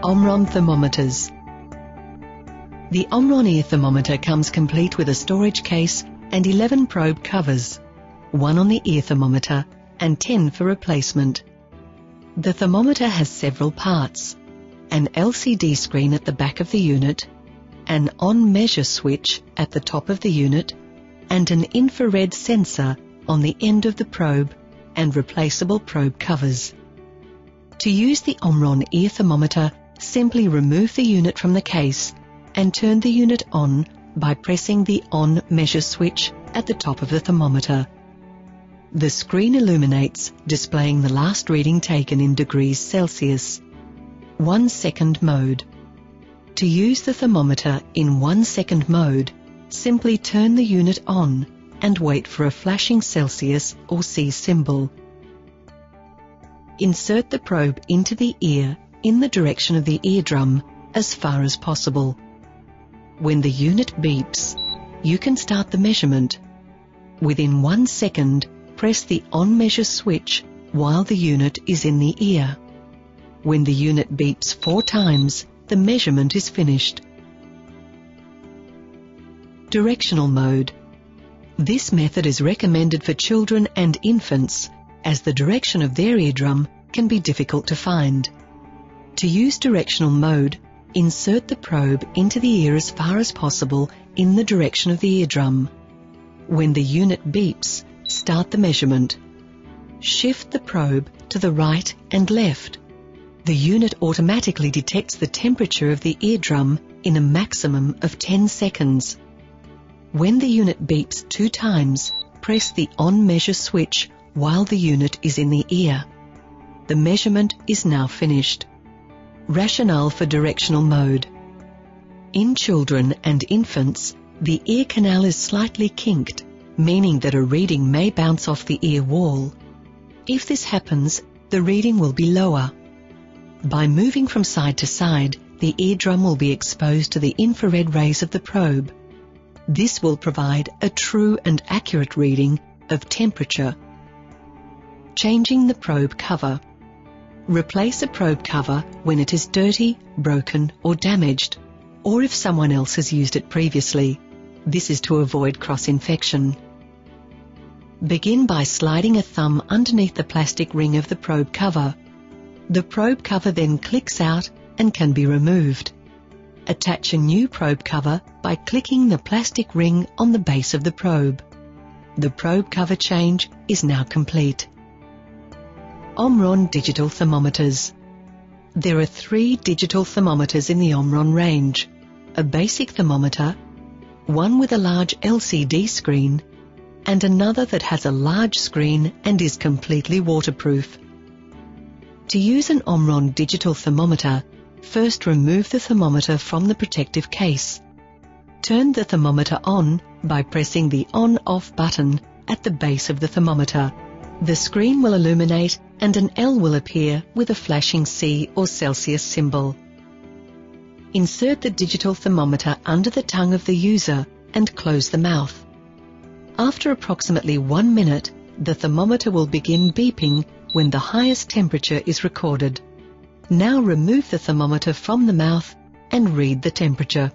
Omron thermometers. The Omron ear thermometer comes complete with a storage case and 11 probe covers, one on the ear thermometer and 10 for replacement. The thermometer has several parts, an LCD screen at the back of the unit, an on measure switch at the top of the unit, and an infrared sensor on the end of the probe and replaceable probe covers. To use the Omron ear thermometer, simply remove the unit from the case and turn the unit on by pressing the on measure switch at the top of the thermometer. The screen illuminates, displaying the last reading taken in degrees Celsius. One second mode. To use the thermometer in one second mode, simply turn the unit on and wait for a flashing Celsius or C symbol. Insert the probe into the ear in the direction of the eardrum as far as possible. When the unit beeps, you can start the measurement. Within one second, press the on measure switch while the unit is in the ear. When the unit beeps four times, the measurement is finished. Directional mode. This method is recommended for children and infants as the direction of their eardrum can be difficult to find. To use directional mode, insert the probe into the ear as far as possible in the direction of the eardrum. When the unit beeps, start the measurement. Shift the probe to the right and left. The unit automatically detects the temperature of the eardrum in a maximum of 10 seconds. When the unit beeps two times, press the on measure switch while the unit is in the ear. The measurement is now finished. Rationale for directional mode. In children and infants, the ear canal is slightly kinked, meaning that a reading may bounce off the ear wall. If this happens, the reading will be lower. By moving from side to side, the eardrum will be exposed to the infrared rays of the probe. This will provide a true and accurate reading of temperature. Changing the probe cover. Replace a probe cover when it is dirty, broken or damaged, or if someone else has used it previously. This is to avoid cross-infection. Begin by sliding a thumb underneath the plastic ring of the probe cover. The probe cover then clicks out and can be removed. Attach a new probe cover by clicking the plastic ring on the base of the probe. The probe cover change is now complete. Omron digital thermometers. There are three digital thermometers in the Omron range. A basic thermometer, one with a large LCD screen, and another that has a large screen and is completely waterproof. To use an Omron digital thermometer, first remove the thermometer from the protective case. Turn the thermometer on by pressing the on-off button at the base of the thermometer. The screen will illuminate and an L will appear with a flashing C or Celsius symbol. Insert the digital thermometer under the tongue of the user and close the mouth. After approximately one minute, the thermometer will begin beeping when the highest temperature is recorded. Now remove the thermometer from the mouth and read the temperature.